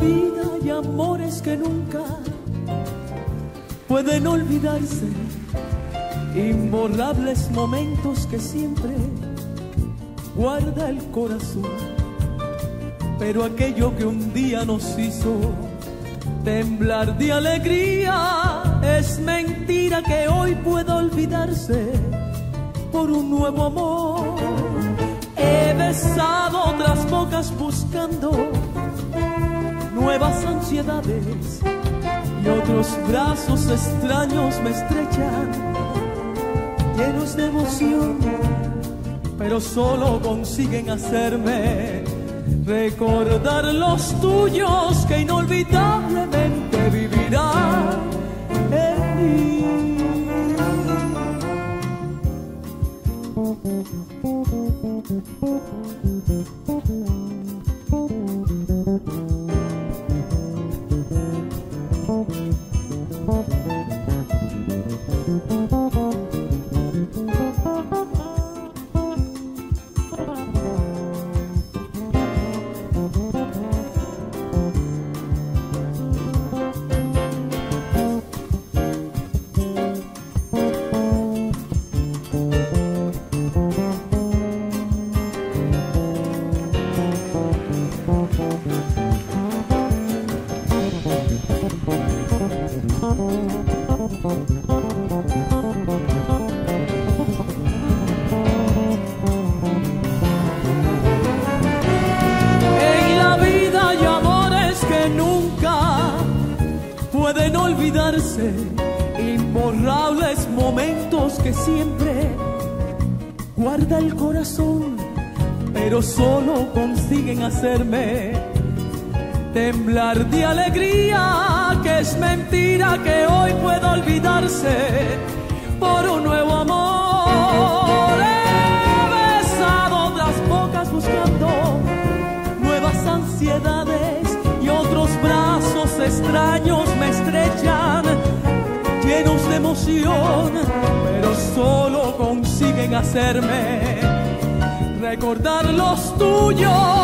vida hay amores que nunca pueden olvidarse, imborrables momentos que siempre guarda el corazón. Pero aquello que un día nos hizo temblar de alegría es mentira que hoy pueda olvidarse por un nuevo amor. He besado otras bocas buscando nuevas ansiedades y otros brazos extraños me estrechan, llenos de emoción, pero solo consiguen hacerme recordar los tuyos que inolvidablemente vivirán en mí. Vida hay amores que nunca pueden olvidarse, imborrables momentos que siempre guarda el corazón, pero solo consiguen hacerme temblar de alegría, que es mentira que hoy pueda olvidarse por un nuevo amor. He besado otras bocas buscando nuevas ansiedades y otros brazos extraños me estrechan, llenos de emoción, pero solo consiguen hacerme recordar los tuyos